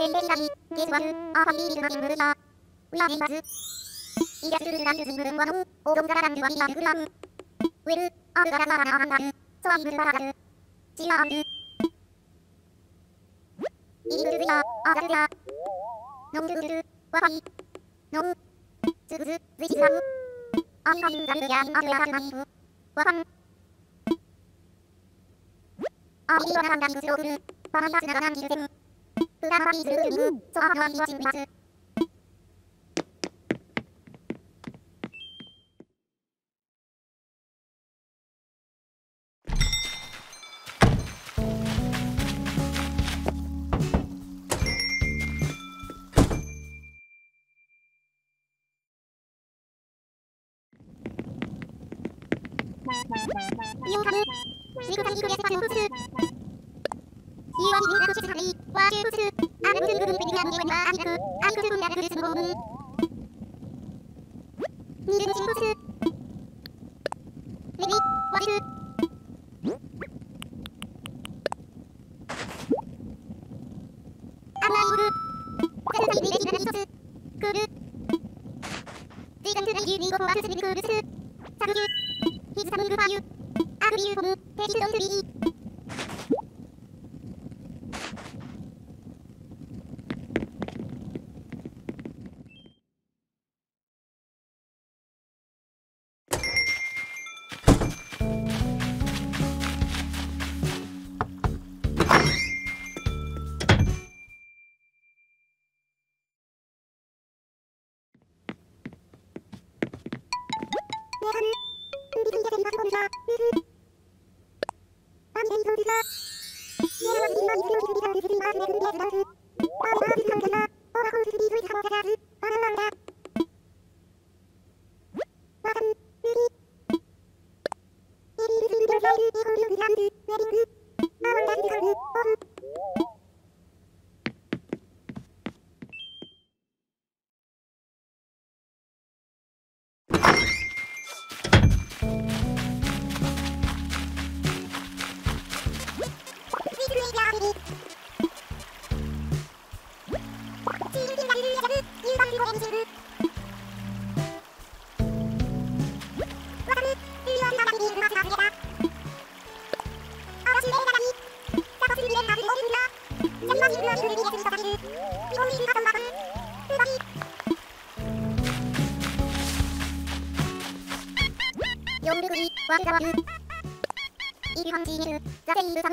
Especially, this was a fascinating murder. We are famous. It is true that you will know, although the land was a gram. Well, a gram are a hundred, so I will rather. She are hundred. It will be a other. No, do do, why? No. Suzu, this is love. I am the young of the young. Wapan. I will not understand the story. バランスなら何十点。プラマイズルーム、ソアガイチミツ。ーブニルチンコスレビワシルクールスクール時間くらいユニゴフォアスビルクールス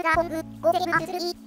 ラオング、ゴテマスリー。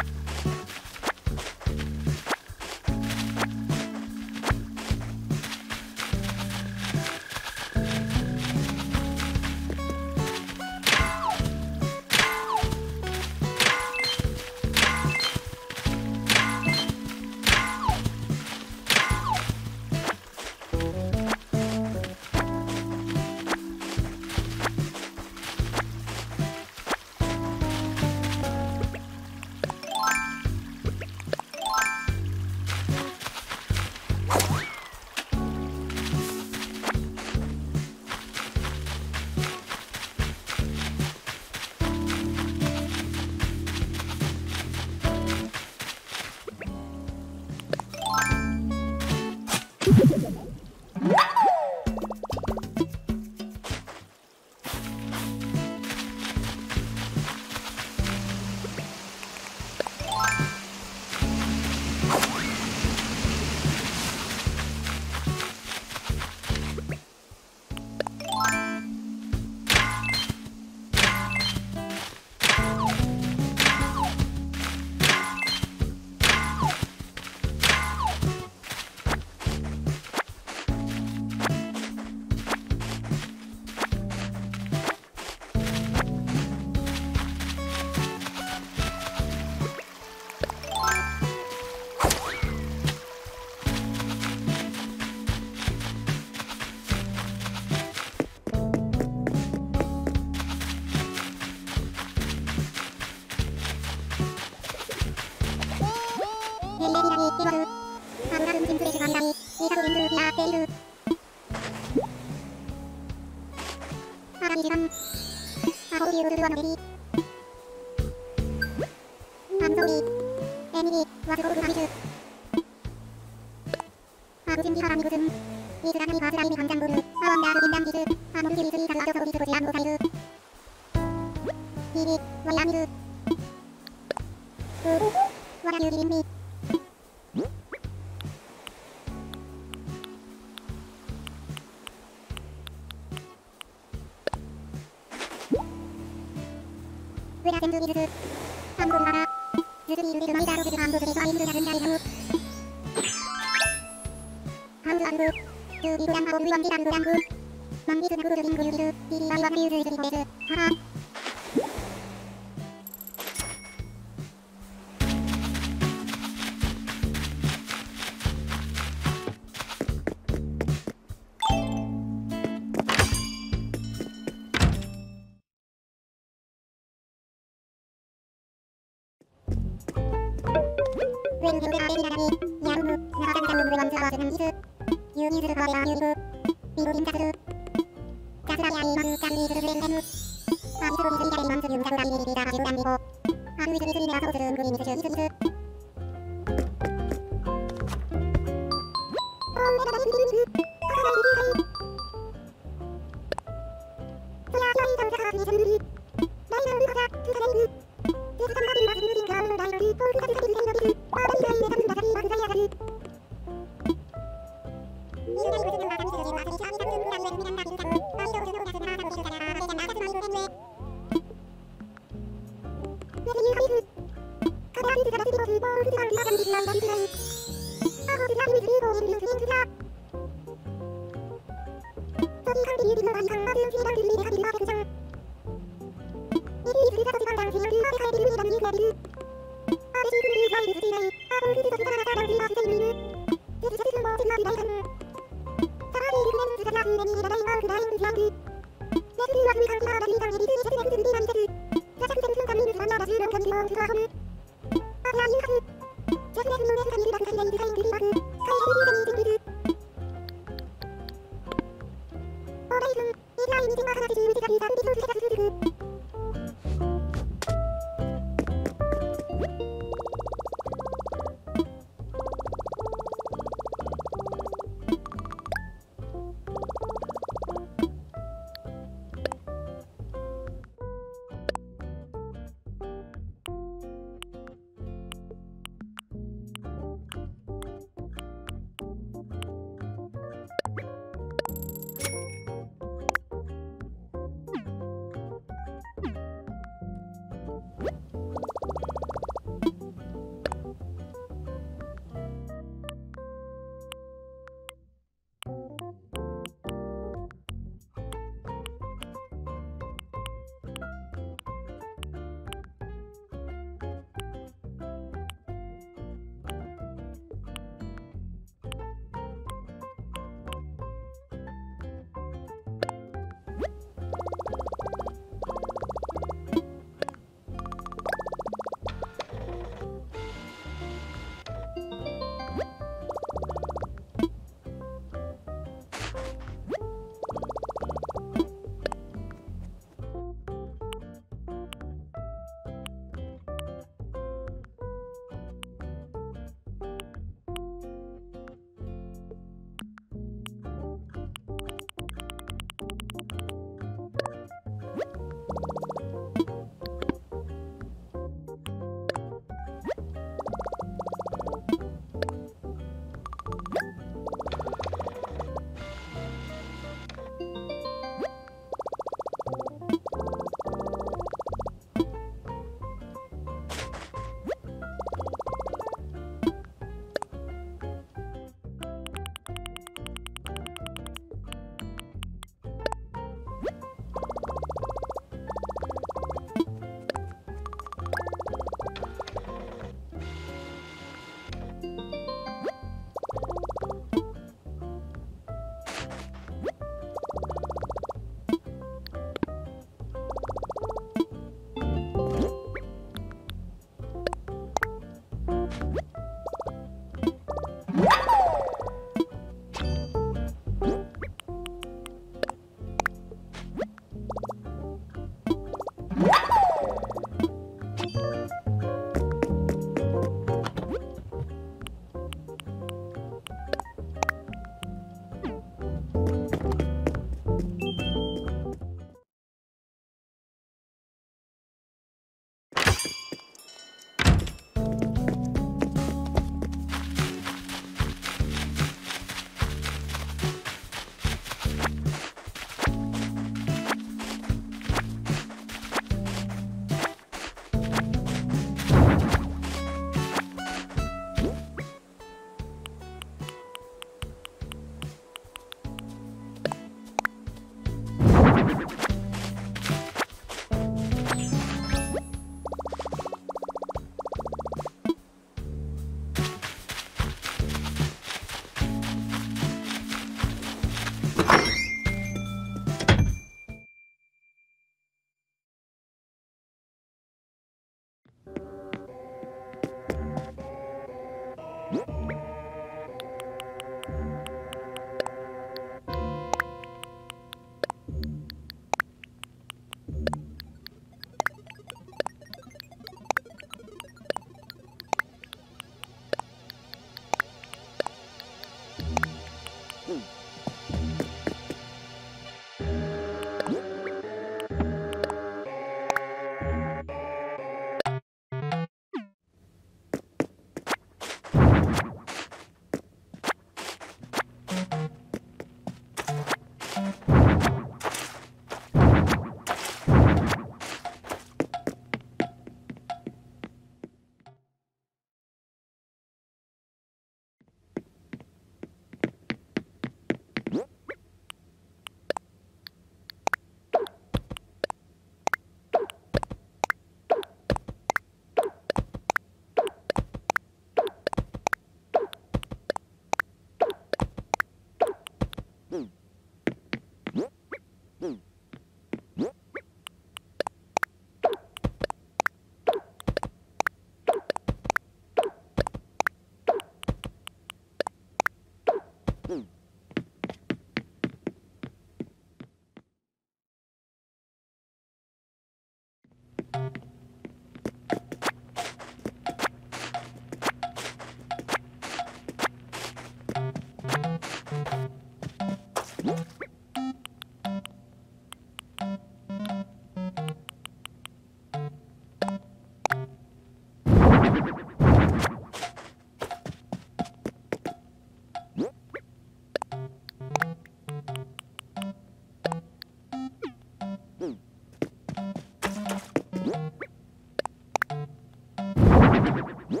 Whoa!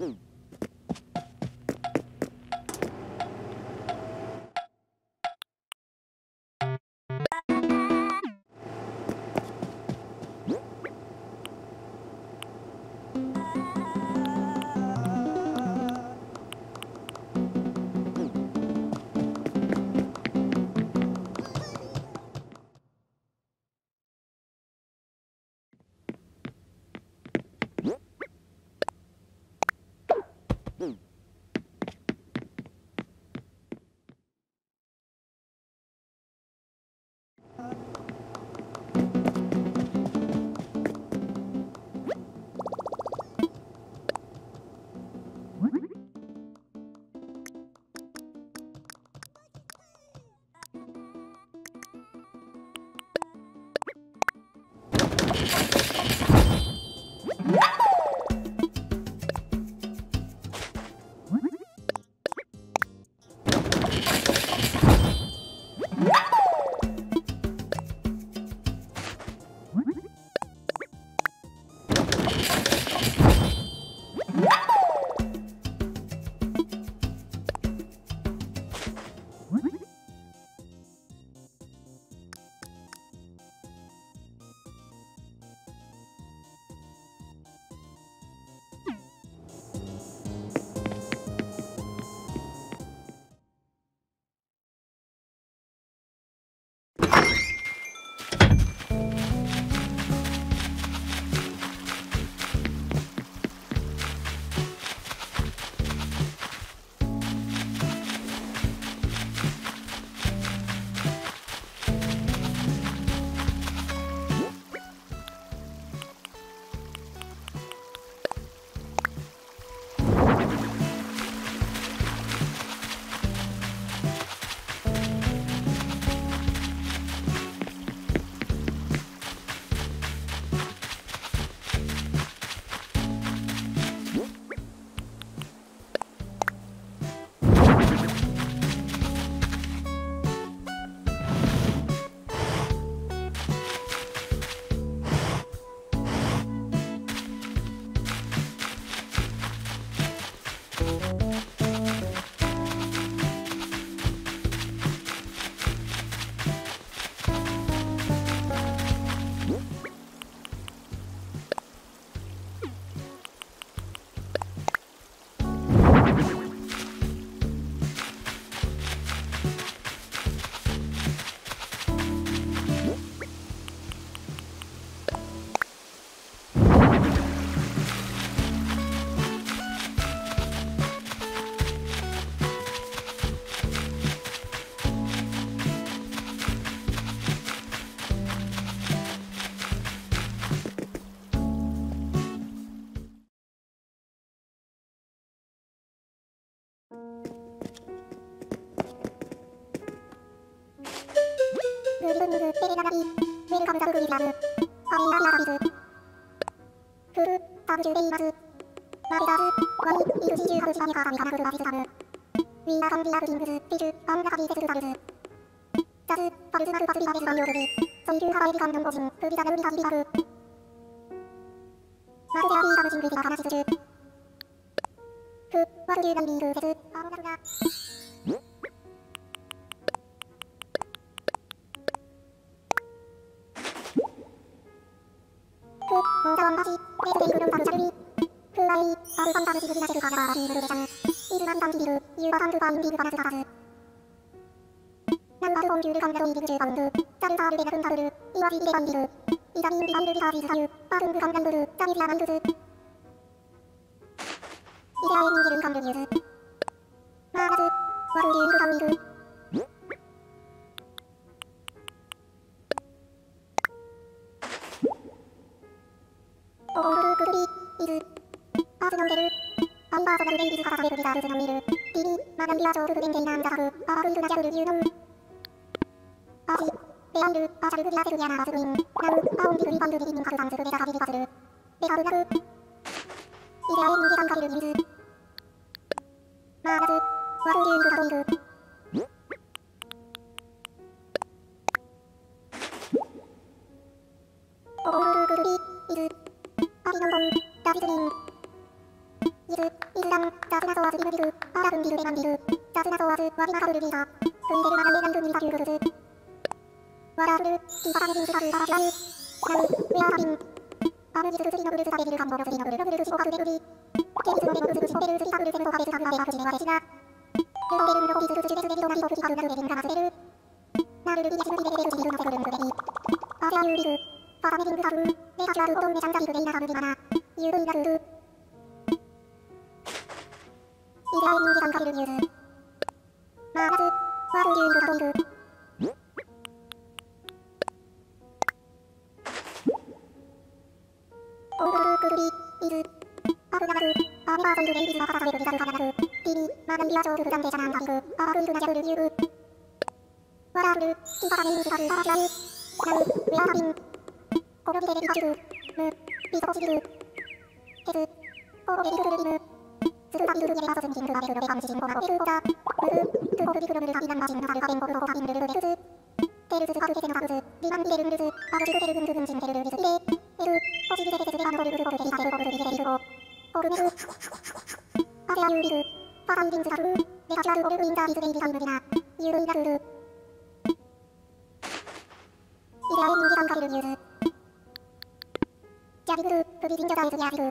Mm. グリブング、テレナナリ、ウェルカムザグリラム、ハレイアリアビズ、フル、サブジュレイマズ、マリダズ、ワイ、イルジジュハウジバニカーミカナフルアビズタム、ウィーナーカンビアクキングズ、ピジュ、アンナカビーテスルバルズ、ジャズ、パルズナルパスリバベスバンヨルビ、ソイルハワイビカンドンゴジン、フビザナルビカビバル、マルデアビーカムジングリバカナシズジュ、フ、ワルリューダンビールーセス、アモナルナ、ルカンダロイディグジューパウンド、ザルタールベナフンタルル、イワフィデバンディル、イザミンビバンルビカーフィズサユ、パルングカンダンブル、ザミフィアマンドゥズ、イデアエニンギルンカンルニューズ、マーラズ、ワルリングカウイル、オールクルリ、イズ、アースノンデル、アンバーソナルベイビズカタサベルビザールズノミル、ティリ、マガンビアチョールブベンデイナンダハク、アークイルナジャブルユーノン、ーシ、ベアンル、アーシャルグリアセルギアナバスグイン、ナウ、アオンビグリバンルビリニンカルカンズグベタカビビバスル、ベカルナク、イデアエンニジカンカリルニルズ、マーラズ、ワルリューングカトイル、オールクルリ、イズ、アリノンドン、ダビズリン、イズ、イズラン、ザスナソワズビルビル、アラフンビルベナンビル、ザスナソワズ、ワビナカルルビータ、フンデルマガネナンドゥミタキュールルズ、ワラフル、ティパタネビンスカルパラシュアル、ナウ、ェアビン、アムジズズリノブルズタベビルカンボロスリノブルノブルズシボカルベルリ、ケビスノベノブズシボベルズリカブルセムトカベスカブベアクジメワレシナ、ルノベルンロビズズジュベスベビドナリボクキカルナルベビンカナスベル、ナルルビデシブリベベルジルノセブルングベビ、アセアユービル、パタメビングカル、ベカチュアルオドンメシャンザビルベイナカブビマナ、ユーブイナルル、イデアエニンジカンカリルニューズ、マーラズ、ワルリューングカトイル、オールクルリ、イズ、アフナナル、アメバーソングレイビズバカサベルビザルカナナル、ティリ、マガンビアチョールブザンデシャナンダビグ、アークイルナジャブルユーブ、ワラール、ティパタネインズカルパラシュアル、ナウ、ウェアハビン、コロビデレビカチュル、ム、ビソコシビル、ケズ、コロベリクルルビム、スルタビルルゲレバソズミシングバベルロベカムシシンコナコエルコタ、ムル、トゥコブビクルムルタビナンマシンナタルカベンコルコタビンルルルベルズ、テルズズカルテセノタルズ、ビマンビレルンルズ、アゴジュルテルグンググンジンテルルビズビレ、エル、コシビレテテスベバンドルルルコルテリタテルコルビレリルコ、コルメル、アセアユービル、パタイビンズタル、ベカチュアルコルウィンタービズベイビカンブビナ、ユールイラルル、イデアエンニジカンカリルニューズ、ジャビグル、プビビンジャザイズギャビグ、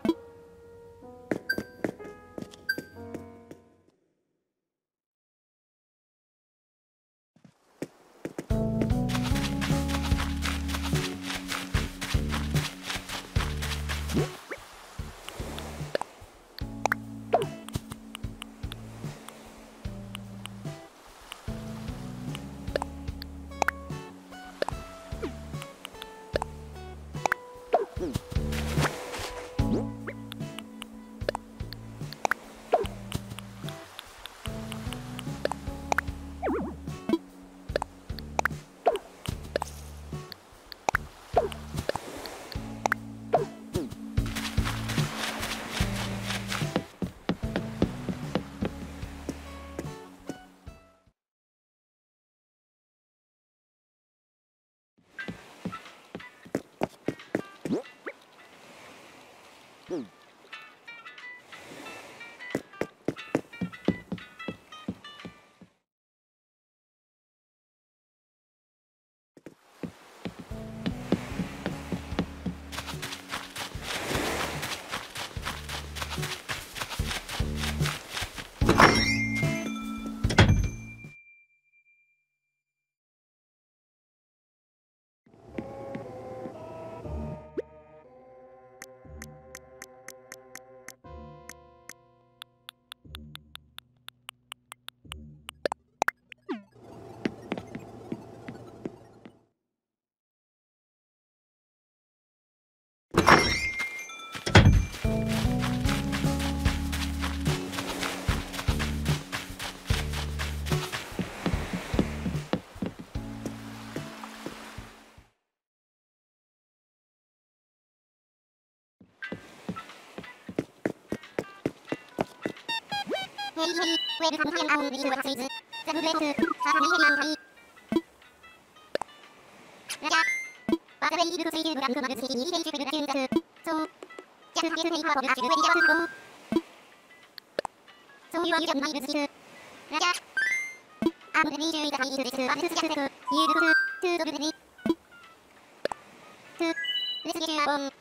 ヘ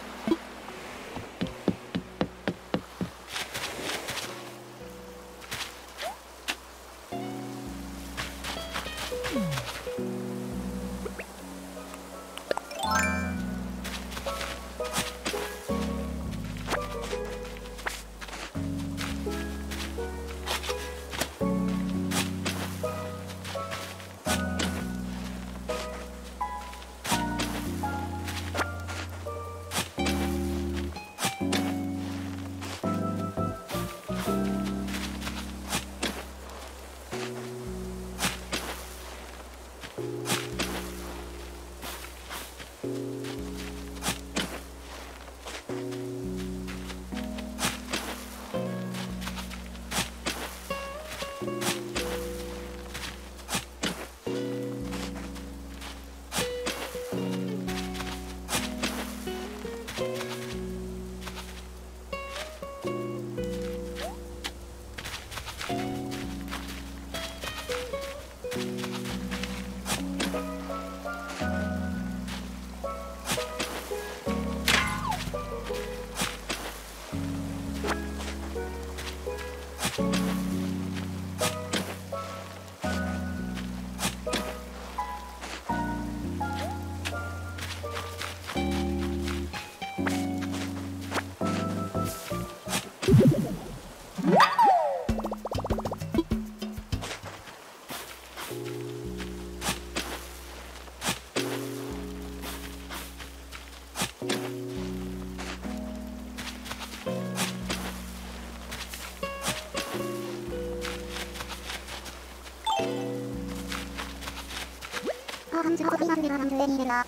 レシラ。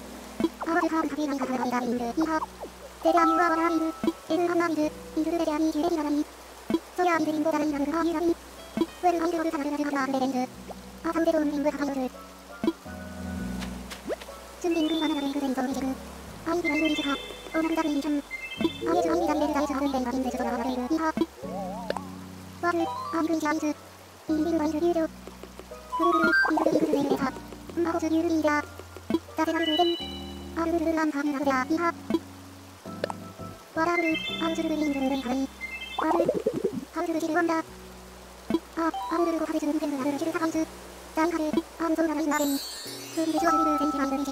パワーハーブカフェナイカフライライング、イハ。テレアニュアワライブ、エルハンビズ、イズルレアャーニーキュレにラニ。ソヤビズリンゴダイラルカーユラニ。ウェルハイルオルサナルラジハラーレレイパ。アサンデロンリングハハヨル。ルダーハワラブルアンズルブリンズルブイハンワルハンズルジルワンダアアンズルゴハデズルフェムラルルジルサハイズダイハレアンゾンラルインナルイスービデジュアルルルフルイジライズリジ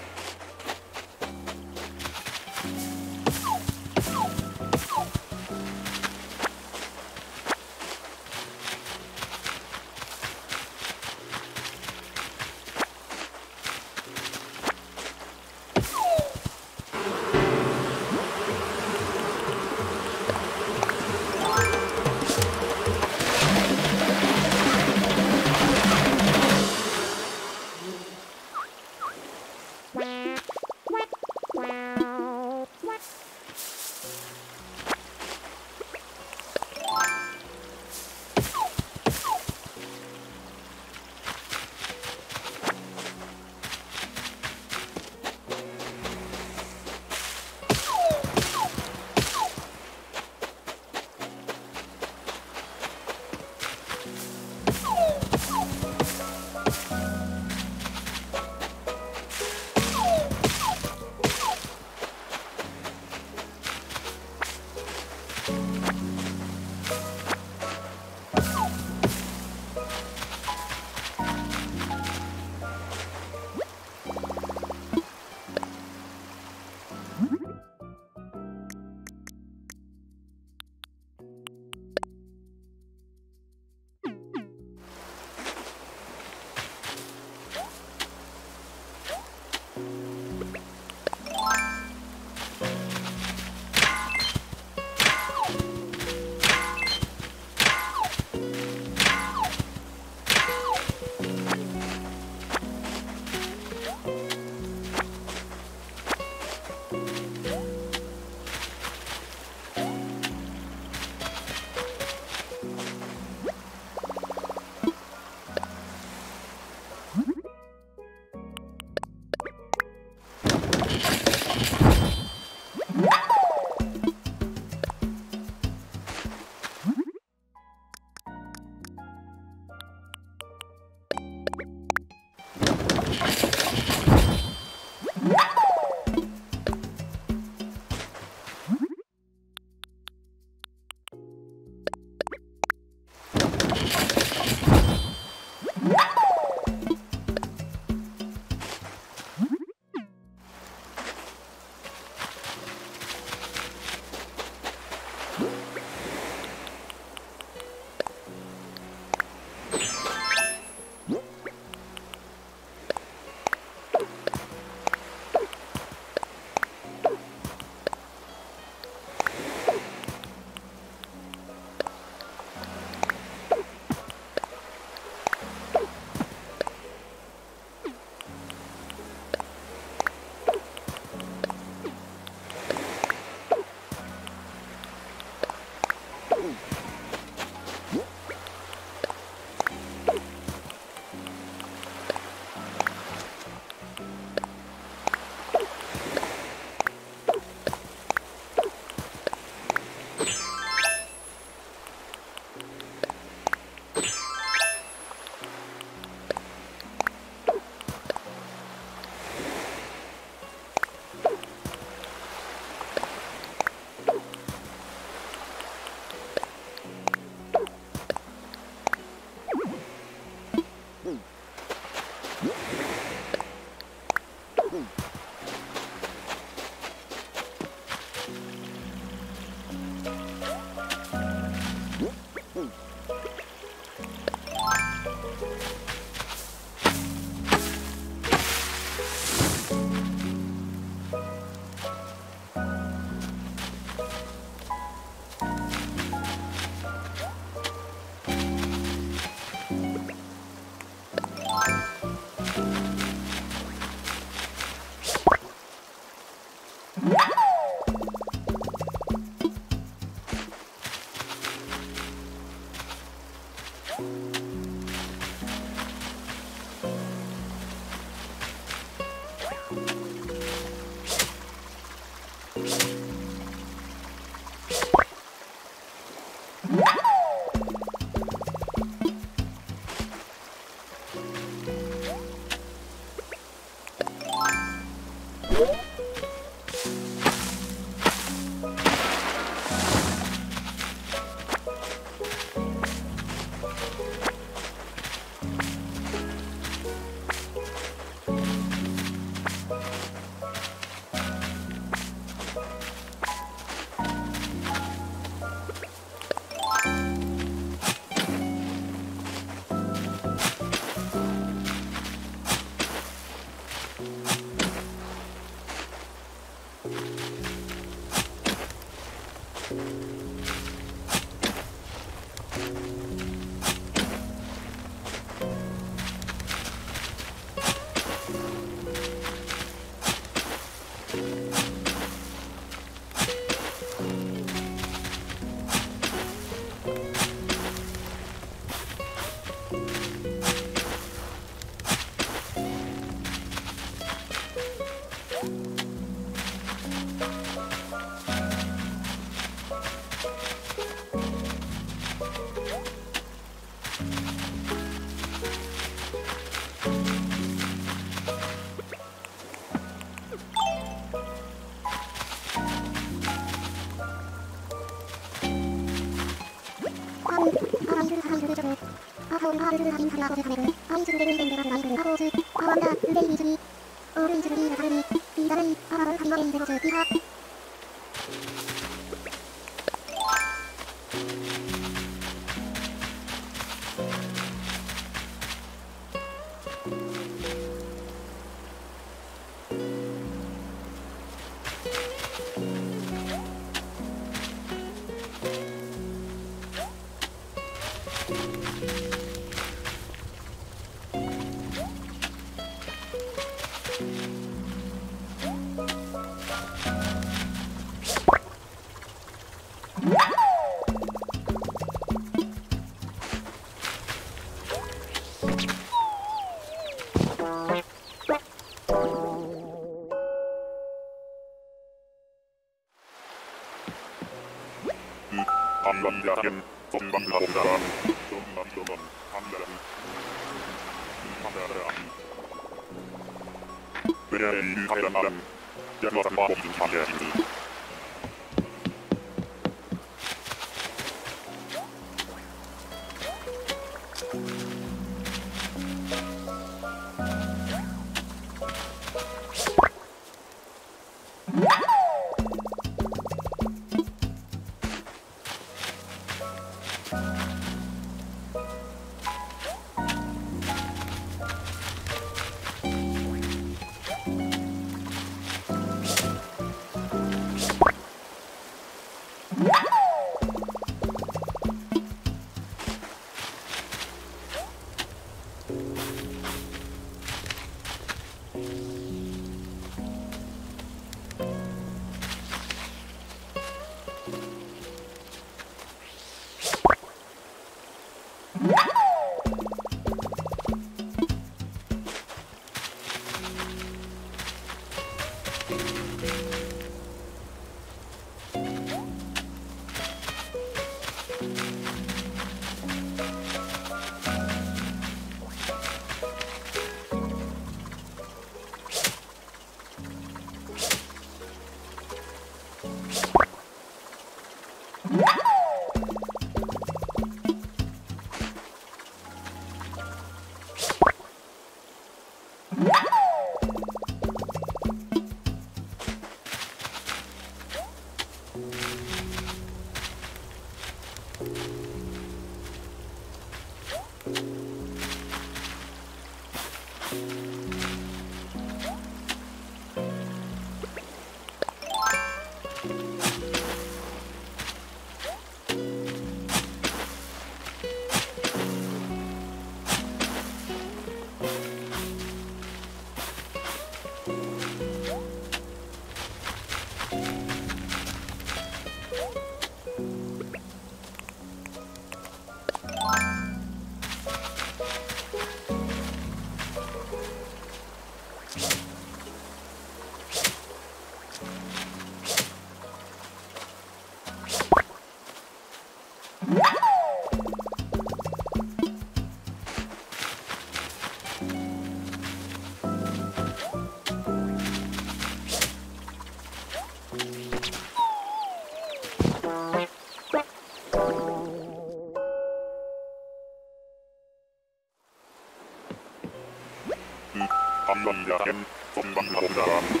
Hold on.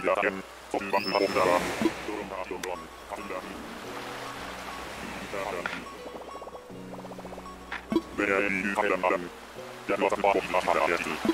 tindakan ombak maupun dalam turun jomblang anda berani kadang-kadang dan lakukan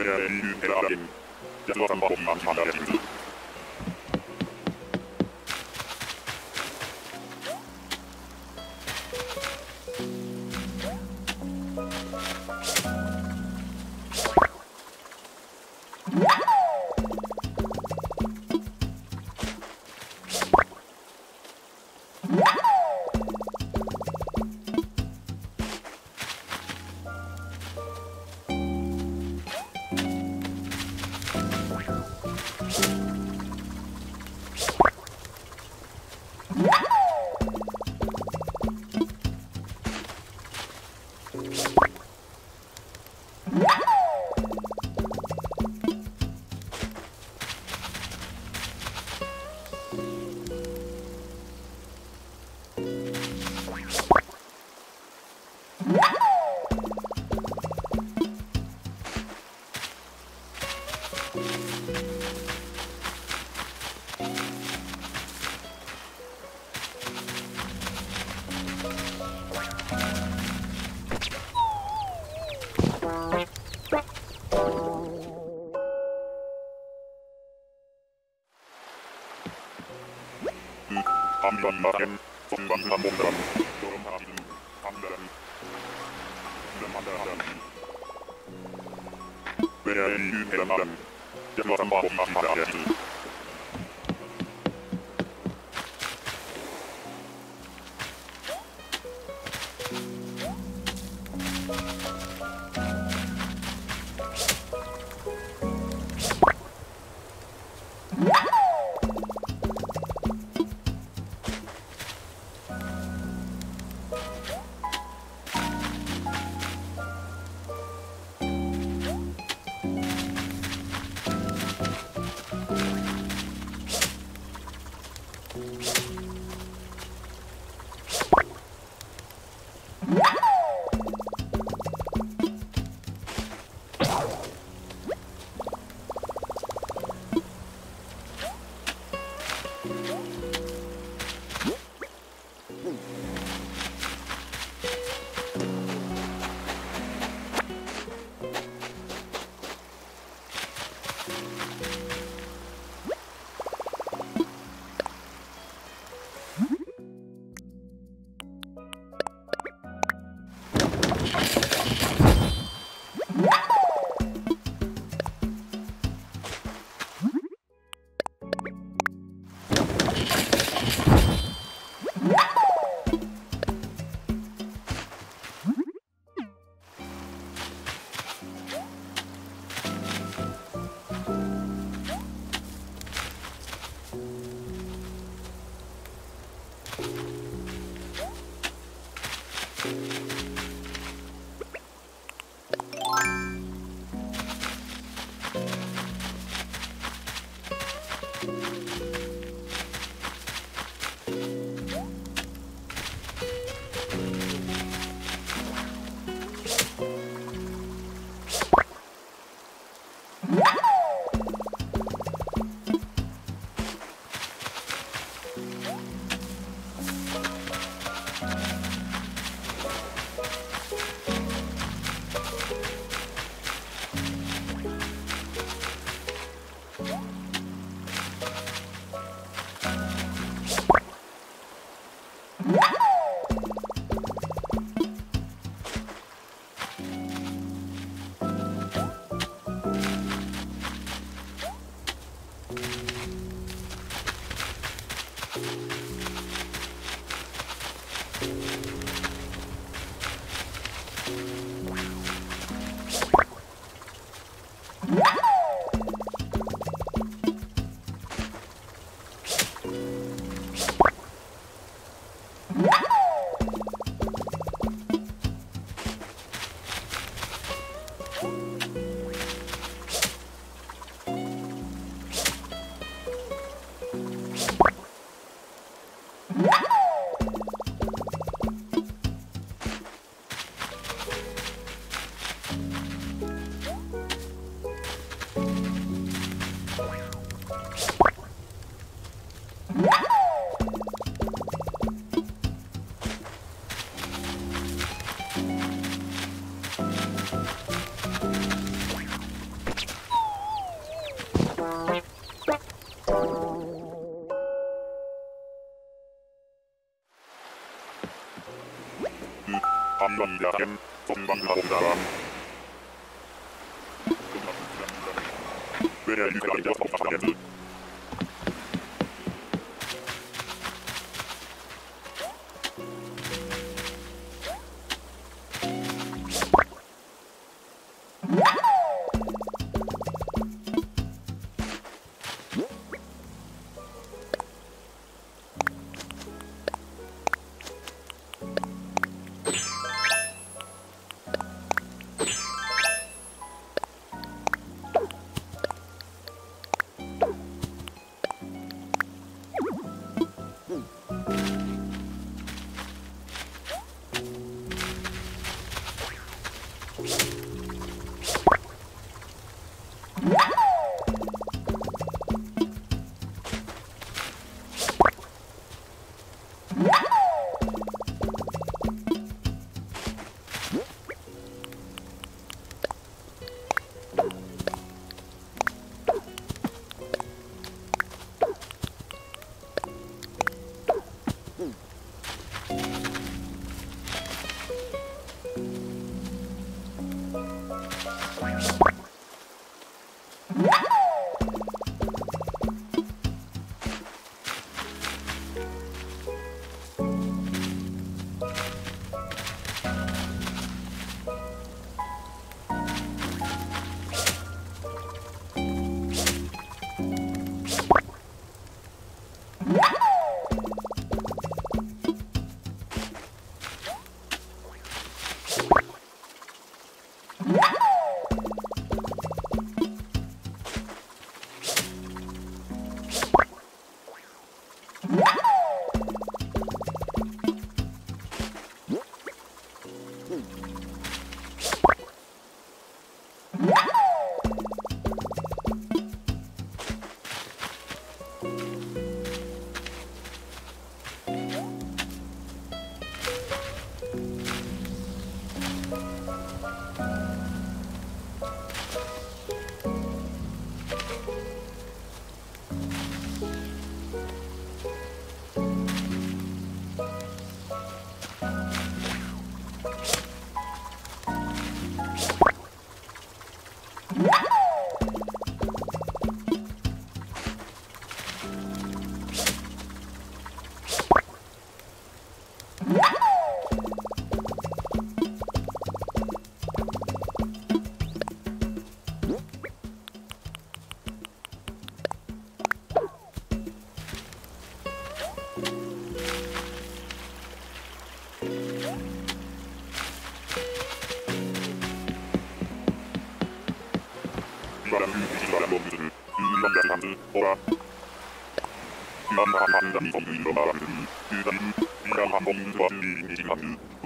Berlin, Berlin. Dora Bob Mann, my Daten vom Wanderung daran. Wer die Kalender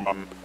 음.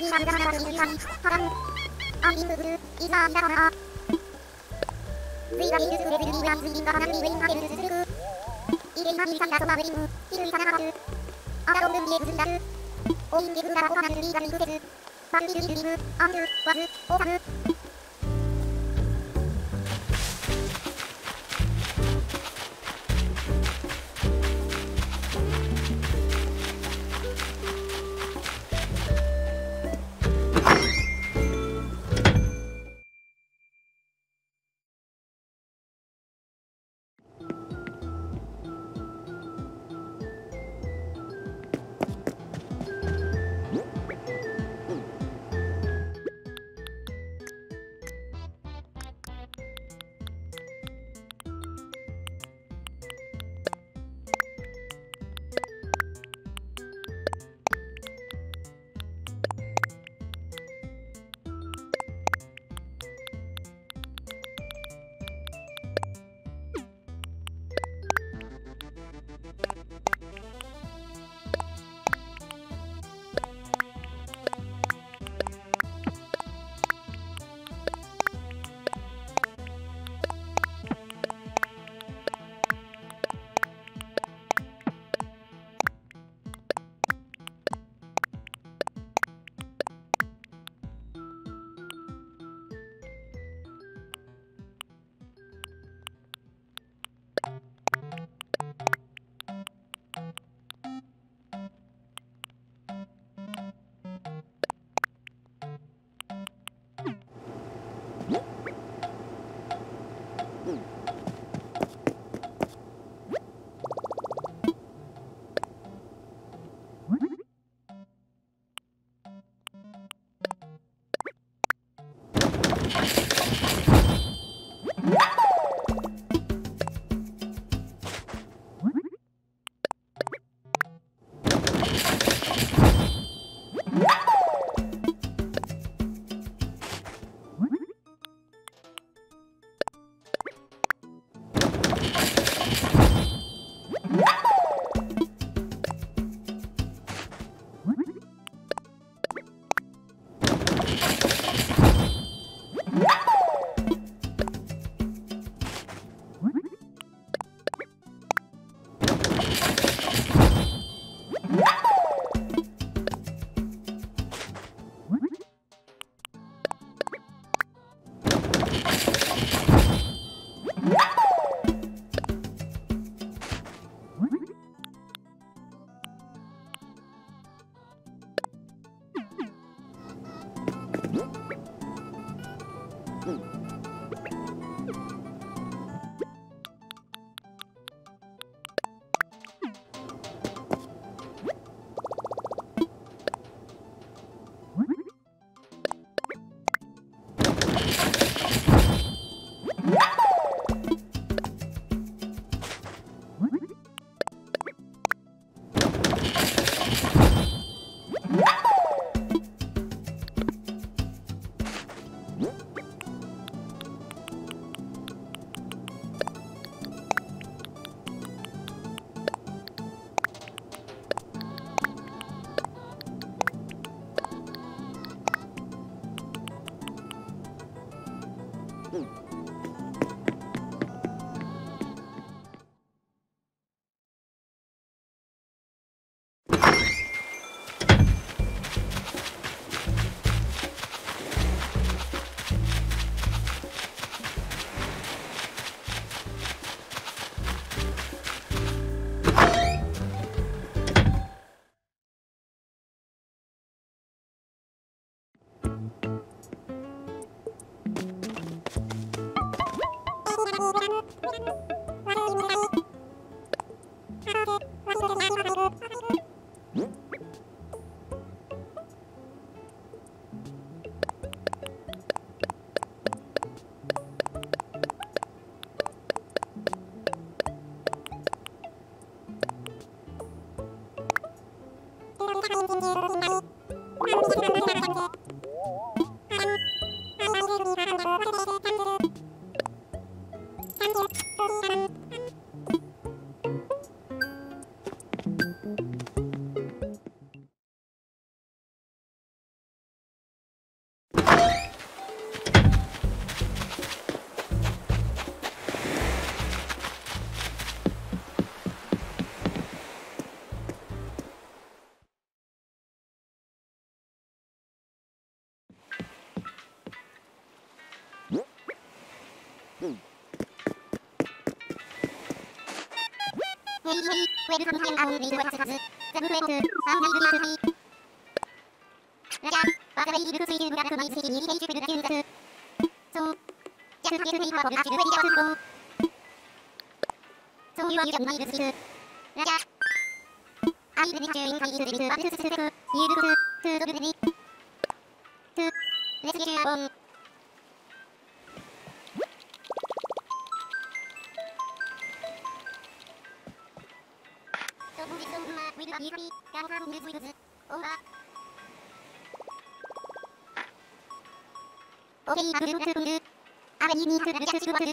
りながらなるみさん、は。ル、いいざな。つす。Thank you. Welcome here and request us. The movement to some night we are free. Raja, by the way, you could see you got to my city, you can check with the So, just get me for the actual way to go. So you are using my visit. Raja, I will not in my visit, but this is the you do to do the to Let's get on.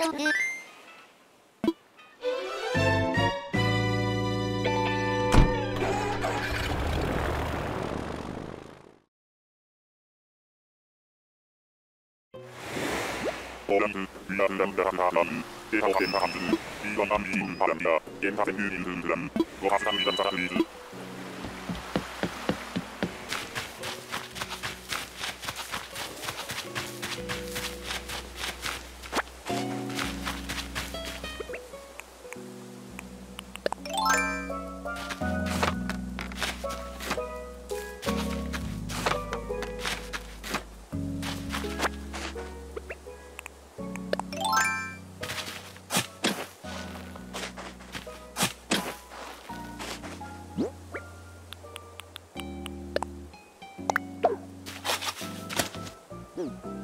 勝負 Orange, yıllarında hatırlanan, Ehalten Hansı, İlan Amcı'nın paramda, Gençaten Ünlündüren, Gohasan Bilan Sarıcı, Boom.